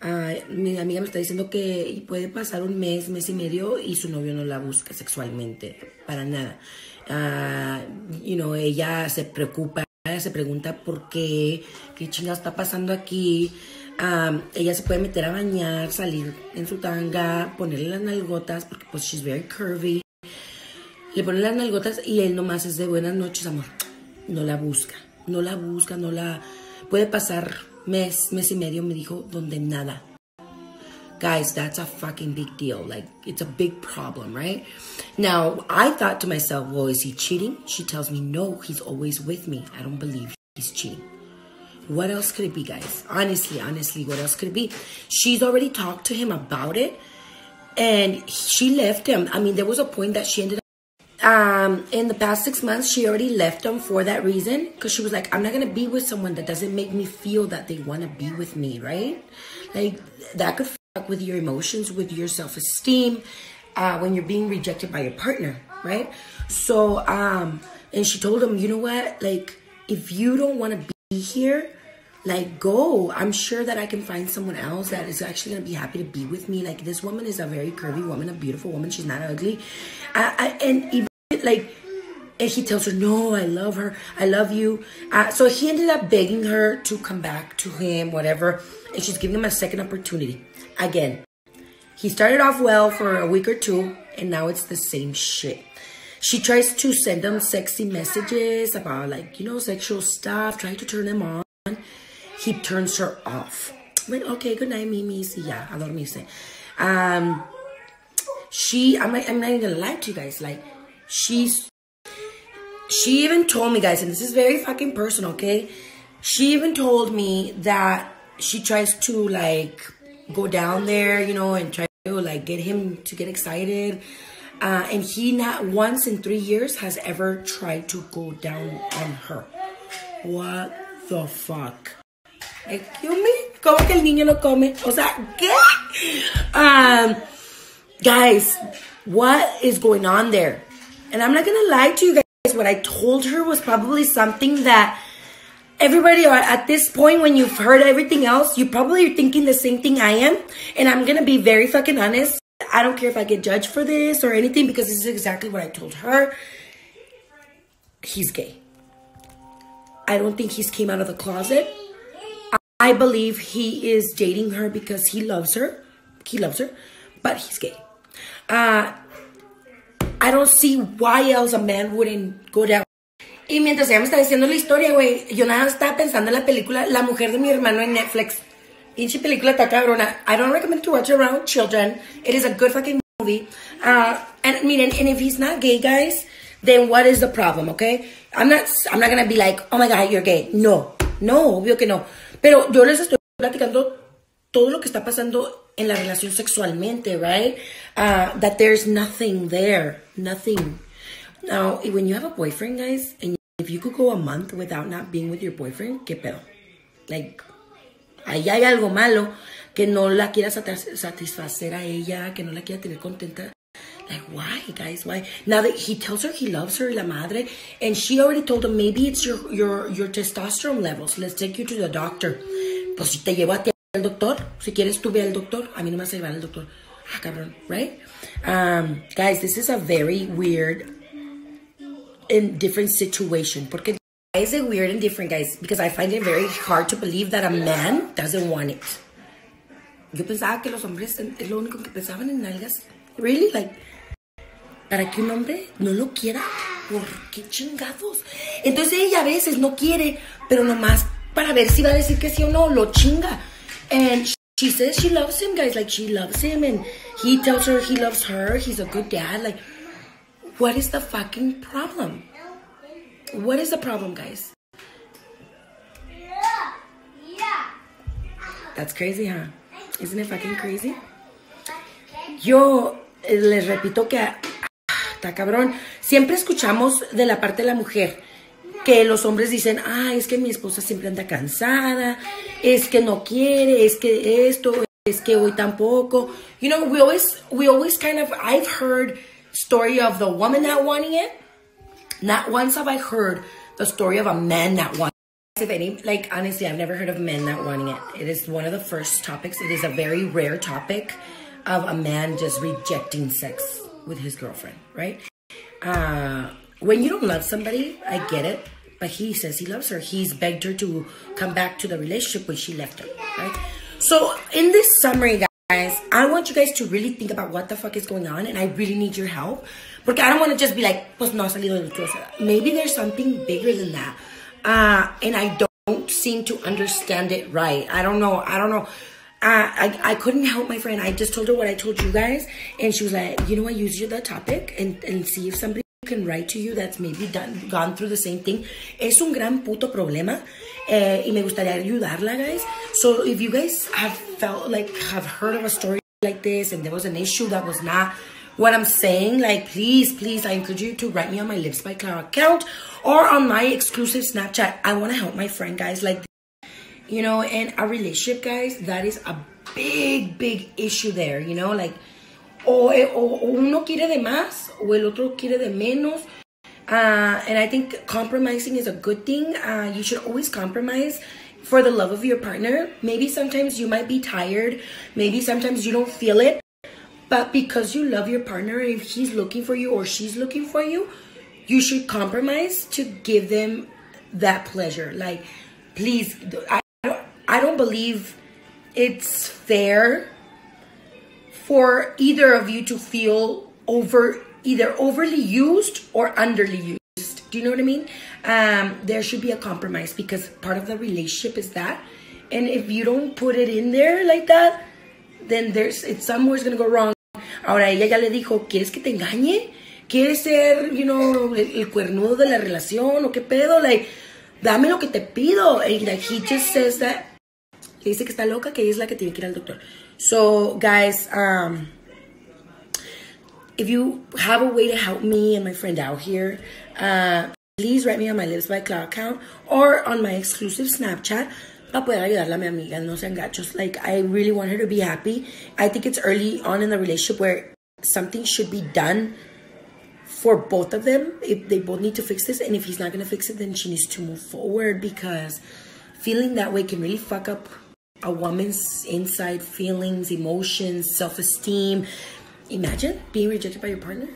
Ah, mi amiga me está diciendo que puede pasar un mes, mes y medio y su novio no la busca sexualmente, para nada. Ah, you know, ella se preocupa, se pregunta por qué, qué chingada está pasando aquí. Ah, ella se puede meter a bañar, salir en su tanga, ponerle las nalgotas, porque pues she's very curvy. Le pone las nalgotas y él nomás es de buenas noches, amor. No la busca, no la busca, no la... Puede pasar mes, mes y medio, me dijo, donde nada. Guys, that's a fucking big deal. Like, it's a big problem, right? Now, I thought to myself, well, is he cheating? She tells me, no, he's always with me. I don't believe he's cheating. What else could it be, guys? Honestly, honestly, what else could it be? She's already talked to him about it, and she left him. I mean, there was a point that she ended up um in the past six months she already left him for that reason because she was like i'm not gonna be with someone that doesn't make me feel that they want to be with me right? Like that could fuck with your emotions with your self-esteem uh when you're being rejected by your partner right? So um and she told him you know what? Like if you don't want to be here like go. I'm sure that i can find someone else that is actually gonna be happy to be with me. Like this woman is a very curvy woman a beautiful woman. She's not ugly. I, I, and even like and he tells her no i love her i love you uh, so he ended up begging her to come back to him whatever and she's giving him a second opportunity again he started off well for a week or two and now it's the same shit she tries to send him sexy messages about like you know sexual stuff trying to turn him on he turns her off. Went, okay, good night, Mimi. Sí, ya, a dormirse. Um, she, I'm, not, I'm not even gonna lie to you guys. Like, she's, she even told me, guys, and this is very fucking personal, okay? She even told me that she tries to, like, go down there, you know, and try to, like, get him to get excited. Uh, and he not once in three years has ever tried to go down on her. What the fuck? Excuse me? ¿Cómo que el niño no come? O sea, ¿qué? Um, guys, what is going on there? And I'm not gonna lie to you guys. What I told her was probably something that everybody at this point when you've heard everything else, you probably are thinking the same thing I am. And I'm gonna be very fucking honest. I don't care if I get judged for this or anything because this is exactly what I told her. He's gay. I don't think he's came out of the closet. I believe he is dating her because he loves her. He loves her, but he's gay. Uh, I don't see why else a man wouldn't go down. Y mientras ella me está diciendo la historia, güey, yo nada estaba pensando en la película La mujer de mi hermano en Netflix. Pinche película está cabrona. I don't recommend to watch around children. It is a good fucking movie. Uh, and miren, and if he's not gay, guys, then what is the problem, okay? I'm not, I'm not gonna be like, oh my god, you're gay. No, no, obvio que no. Pero yo les estoy platicando todo lo que está pasando en la relación sexualmente, right? Uh, that there's nothing there, nothing. Now, when you have a boyfriend, guys, and if you could go a month without not being with your boyfriend, ¿qué pedo? Like, ahí hay algo malo, que no la quiera satisfacer a ella, que no la quiera tener contenta. Like, why, guys? Why? Now that he tells her he loves her, la madre, and she already told him maybe it's your your your testosterone levels. Let's take you to the doctor. Pues si te llevo a al doctor, si quieres tú ve al doctor. A mí no me vas a llevar al doctor. Ah, cabrón, right? Um, guys, this is a very weird and different situation. Porque why is it weird and different, guys? Because I find it very hard to believe that a man doesn't want it. Yo pensaba que los hombres es lo único que pensaban en nalgas. Really? Like, para que un hombre no lo quiera. ¿Por qué chingados? Entonces ella a veces no quiere, pero nomás para ver si va a decir que sí o no, lo chinga. And she says she loves him, guys. Like, she loves him. And he tells her he loves her. He's a good dad. Like, what is the fucking problem? What is the problem, guys? That's crazy, huh? Isn't it fucking crazy? Yo les repito que está cabrón. Siempre escuchamos de la parte de la mujer que los hombres dicen, ah, es que mi esposa siempre anda cansada, es que no quiere, es que esto, es que hoy tampoco. You know, we always, we always kind of, I've heard story of the woman not wanting it. Not once have I heard the story of a man not wanting if any, like honestly, I've never heard of men not wanting it. It is one of the first topics. It is a very rare topic of a man just rejecting sex with his girlfriend, right? Uh, when you don't love somebody, I get it. But he says he loves her. He's begged her to come back to the relationship when she left him, right? So in this summary, guys, I want you guys to really think about what the fuck is going on, and I really need your help. Porque I don't want to just be like, pues no salido del. Maybe there's something bigger than that. Uh, and I don't seem to understand it right. I don't know. I don't know. Uh, I, I couldn't help my friend. I just told her what I told you guys. And she was like, you know what, use the topic and, and see if somebody can write to you that's maybe done, gone through the same thing. Es un gran puto problema. Eh, y me gustaría ayudarla, guys. So if you guys have felt like, have heard of a story like this and there was an issue that was not what I'm saying, like, please, please, I encourage you to write me on my Lips by Clara account or on my exclusive Snapchat. I want to help my friend, guys. Like, you know, and a relationship, guys, that is a big, big issue there, you know, like, o, o, o uno quiere de más, o el otro quiere de menos. Uh, and I think compromising is a good thing. Uh, you should always compromise for the love of your partner. Maybe sometimes you might be tired. Maybe sometimes you don't feel it. But because you love your partner, if he's looking for you or she's looking for you, you should compromise to give them that pleasure. Like, please, I, I don't believe it's fair for either of you to feel over either overly used or underly used. Do you know what I mean? Um, there should be a compromise because part of the relationship is that. And if you don't put it in there like that, then there's it's somewhere's gonna go wrong. Ahora ella ya le dijo, ¿quieres que te engañe? ¿Quieres ser, you know, el, el cuernudo de la relación o qué pedo? Like, dame lo que te pido. And like he just says that. Le dice que está loca, que ella es la que tiene que ir al doctor. So, guys, um, if you have a way to help me and my friend out here, uh, please write me on my Lips by Clara account or on my exclusive Snapchat para poder ayudarla a mi amiga, no sean gachos. Like, I really want her to be happy. I think it's early on in the relationship where something should be done for both of them if they both need to fix this. And if he's not going to fix it, then she needs to move forward because feeling that way can really fuck up a woman's inside feelings, emotions, self esteem. Imagine being rejected by your partner.